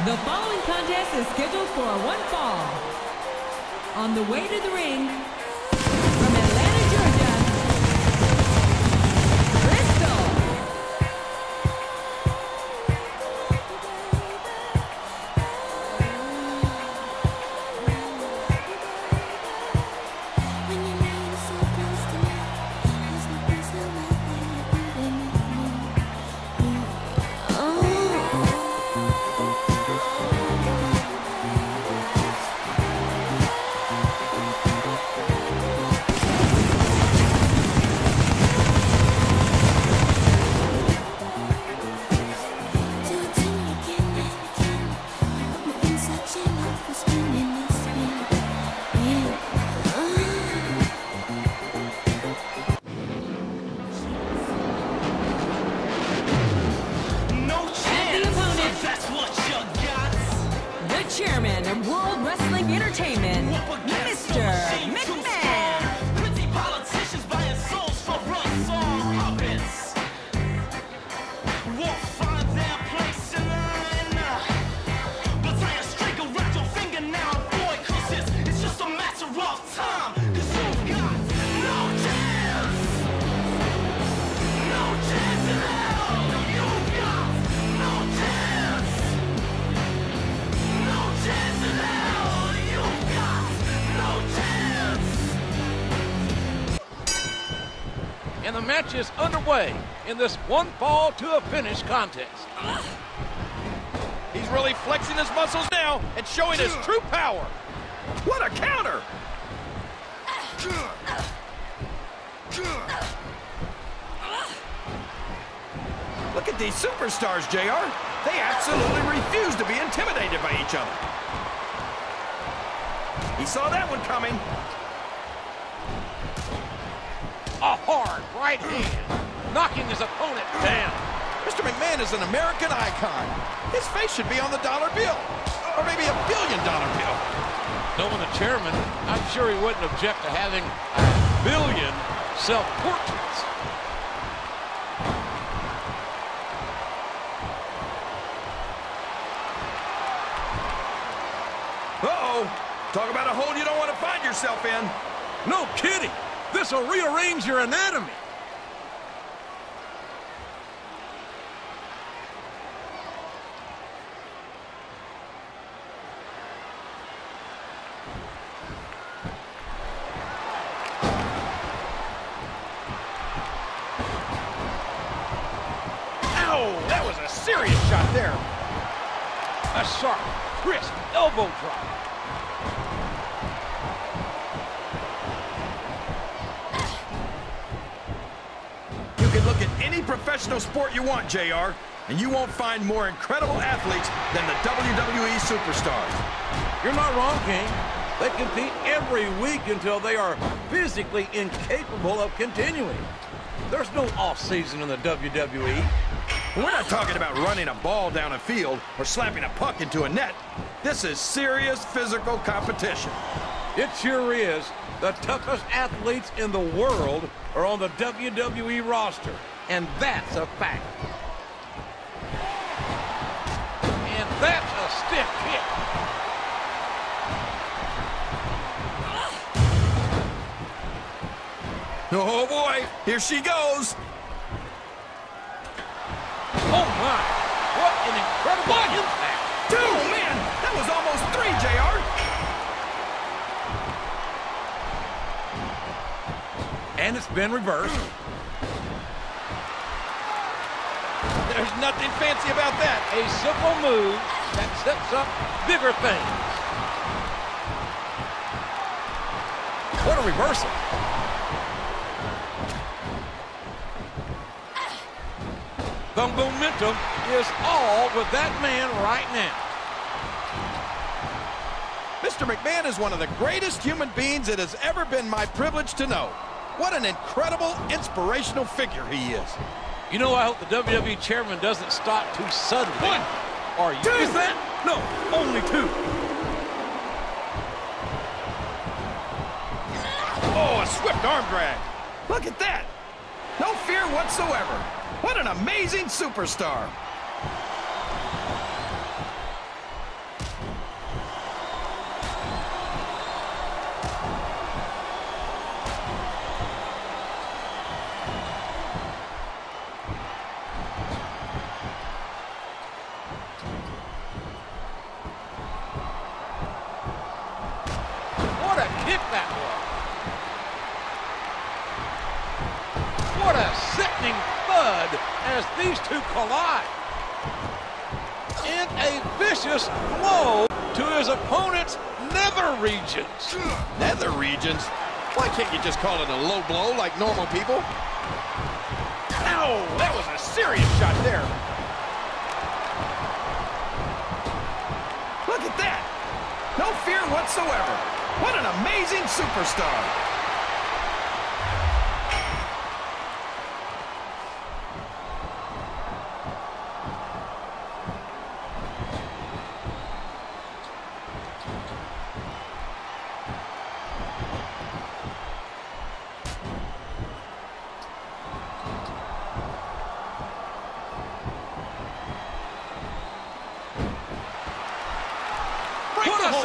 The following contest is scheduled for one fall. On the way to the ring, from Atlanta, Georgia, match is underway in this one fall to a finish contest. He's really flexing his muscles now and showing his true power. What a counter! Look at these superstars, JR. They absolutely refuse to be intimidated by each other. He saw that one coming. A hard right hand, knocking his opponent down. Mr. McMahon is an American icon. His face should be on the dollar bill. Or maybe a billion dollar bill. Knowing the chairman, I'm sure he wouldn't object to having a billion self-portraits. Uh-oh. Talk about a hole you don't want to find yourself in. No kidding. This will rearrange your anatomy. Ow! That was a serious shot there. A sharp, crisp elbow drop. Look at any professional sport you want, JR, and you won't find more incredible athletes than the WWE superstars. You're not wrong, King. They compete every week until they are physically incapable of continuing. There's no off-season in the WWE. We're not talking about running a ball down a field or slapping a puck into a net. This is serious physical competition. It sure is. The toughest athletes in the world are on the WWE roster, and that's a fact. And that's a stiff kick. Oh boy, here she goes. Oh my! What an incredible impact! Two, oh, man, that was almost three, JR. And it's been reversed. There's nothing fancy about that. A simple move that sets up bigger things. What a reversal. The momentum is all with that man right now. Mr. McMahon is one of the greatest human beings it has ever been my privilege to know. What an incredible, inspirational figure he is. You know, I hope the WWE chairman doesn't stop too suddenly. One, Are you? two. Is that? No, only two. Oh, a swift arm drag. Look at that. No fear whatsoever. What an amazing superstar. As these two collide. In a vicious blow to his opponent's nether regions. Nether regions? Why can't you just call it a low blow like normal people? Ow! That was a serious shot there. Look at that! No fear whatsoever. What an amazing superstar.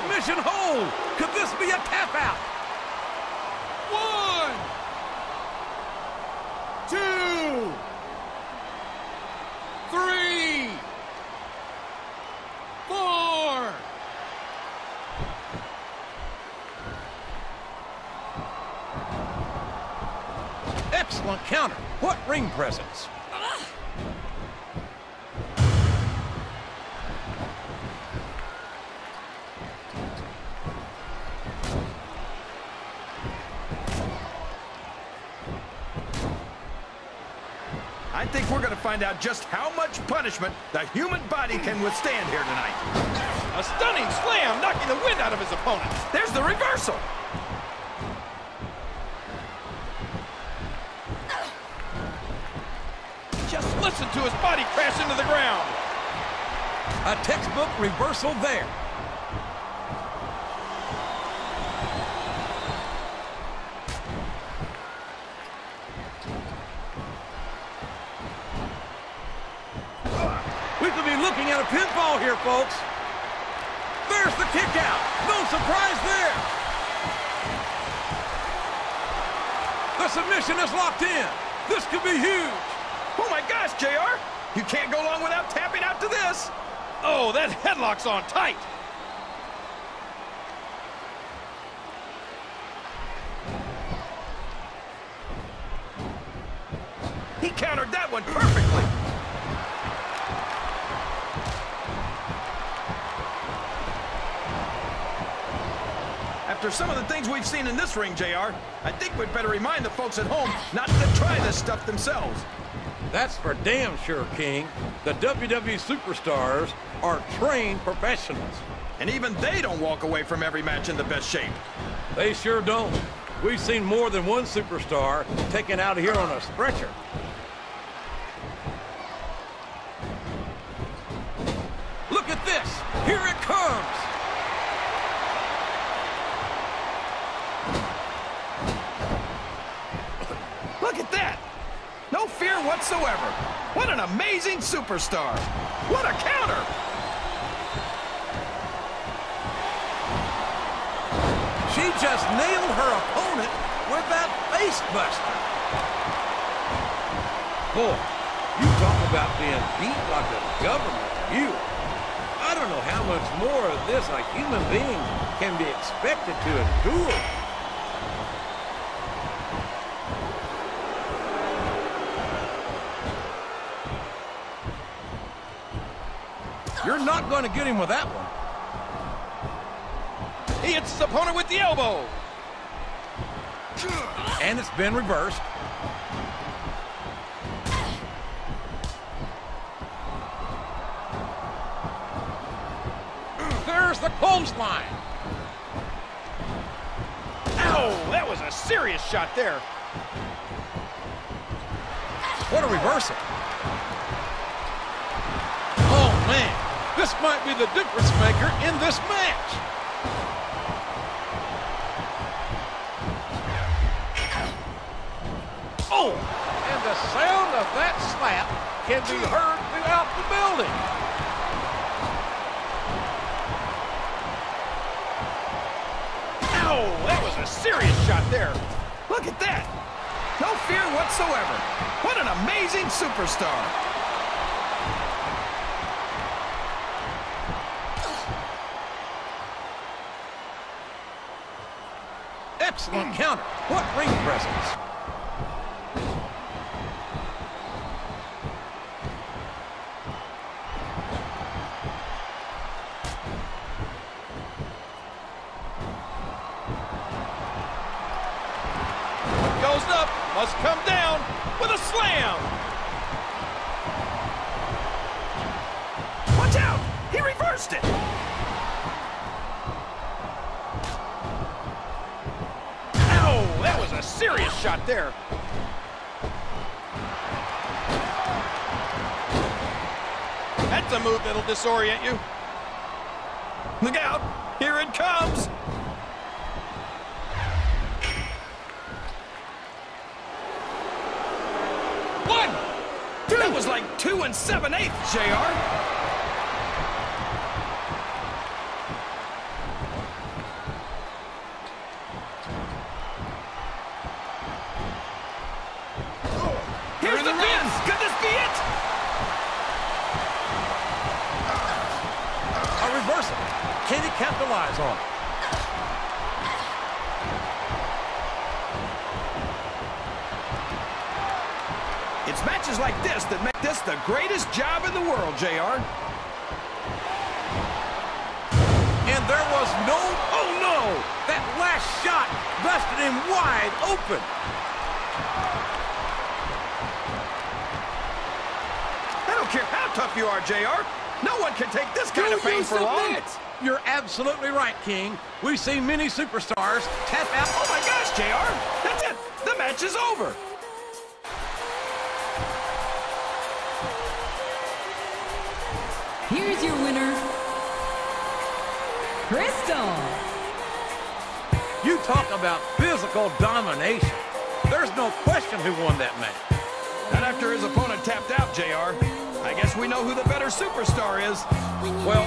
Submission hold! Could this be a tap out? One, two, three, four. Excellent counter. What ring presence? Think we're going to find out just how much punishment the human body can withstand here tonight. A stunning slam, knocking the wind out of his opponent. There's the reversal. Just listen to his body crash into the ground. A textbook reversal there. Could be looking at a pinfall here, folks. There's the kick out. No surprise there. The submission is locked in. This could be huge. Oh my gosh, JR! You can't go long without tapping out to this. Oh, that headlock's on tight. He countered that one perfectly. After some of the things we've seen in this ring, JR, I think we'd better remind the folks at home not to try this stuff themselves. That's for damn sure, King. The WWE superstars are trained professionals. And even they don't walk away from every match in the best shape. They sure don't. We've seen more than one superstar taken out of here on a stretcher. Look at this. Here it comes. Look at that! No fear whatsoever. What an amazing superstar. What a counter! She just nailed her opponent with that face buster. Boy, you talk about being beat like a government mule. I don't know how much more of this a human being can be expected to endure. Going to get him with that one. He hits his opponent with the elbow. And it's been reversed. There's the clothesline. Ow! That was a serious shot there. What a reversal. Oh, man. This might be the difference maker in this match. Oh, and the sound of that slap can be heard throughout the building. Ow! That was a serious shot there. Look at that! No fear whatsoever. What an amazing superstar. Excellent counter. What ring presence. goes up, must come down with a slam. Watch out! He reversed it! Serious shot there. That's a move that'll disorient you. Look out! Here it comes! One! Two. That was like two and seven eighths, JR. The! Could this be it? A reversal. Can he capitalize on it? It's matches like this that make this the greatest job in the world, JR. And there was no, oh no! That last shot busted him wide open. I don't care how tough you are, JR. No one can take this kind of pain for long. You're absolutely right, King. We've seen many superstars tap out. Oh my gosh, JR. That's it. The match is over. Here's your winner, Christal. You talk about physical domination. There's no question who won that match. Not after his opponent tapped out, JR. I guess we know who the better superstar is. Well,